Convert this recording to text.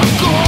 I'm gone